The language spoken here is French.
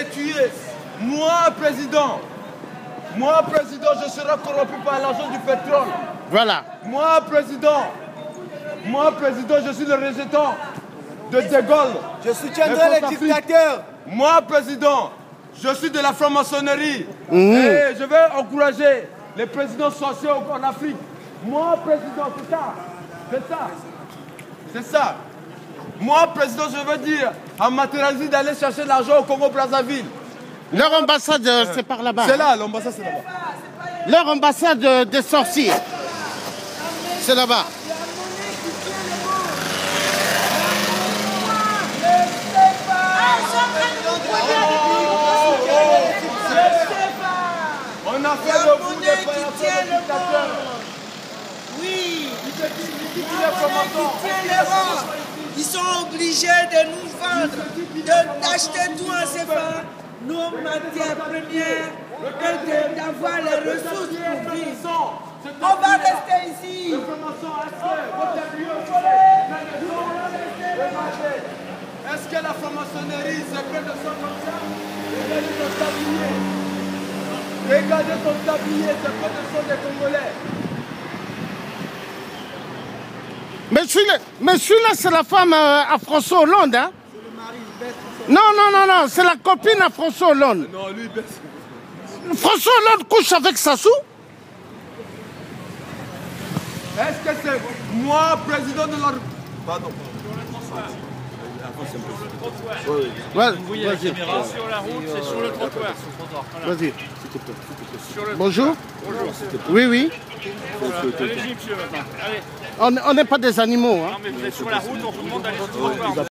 été. Moi, président, moi, président, je serai corrompu par l'argent du pétrole. Voilà. Moi, président, moi, président, je suis le rejetant de De Gaulle. Je soutiendrai les dictateurs. Moi, président, je suis de la franc-maçonnerie. Et je vais encourager les présidents sociaux en Afrique. Moi, président, c'est ça. C'est ça. C'est ça. Moi, président, je veux dire à Materazzi d'aller chercher l'argent au Congo-Brazzaville. Leur ambassade, euh, c'est par là-bas. C'est là, l'ambassade, c'est là-bas. Leur ambassade euh, des sorciers. C'est là-bas. On a fait le bout des dictateurs. Oui, Il te dit, il dit qu'il les est franc-maçon. Ils sont obligés de nous vendre, de- d'acheter tout en CFA, nos matières premières, et d'avoir les ressources pour vivre. On va rester ici. Est-ce que la franc-maçonnerie, c'est que de sang comme Regardez ton tablier. Regardez ton tablier, c'est que de sang des Congolais. Mais celui-là, c'est la femme euh, à François Hollande, hein Non, non, non, non, c'est la copine à François Hollande. Non, lui, il baisse. François Hollande couche avec Sassou Est-ce que c'est moi, président de la... Pardon. Ouais, Oui, la Vas-y, caméra sur la route, c'est sur le trottoir. Bonjour Bonjour. Oui, oui. Voilà. Allez-y, monsieur, maintenant. Allez. On on n'est pas des animaux, hein Non, mais vous êtes sur la route, on vous demande d'aller sur le trottoir.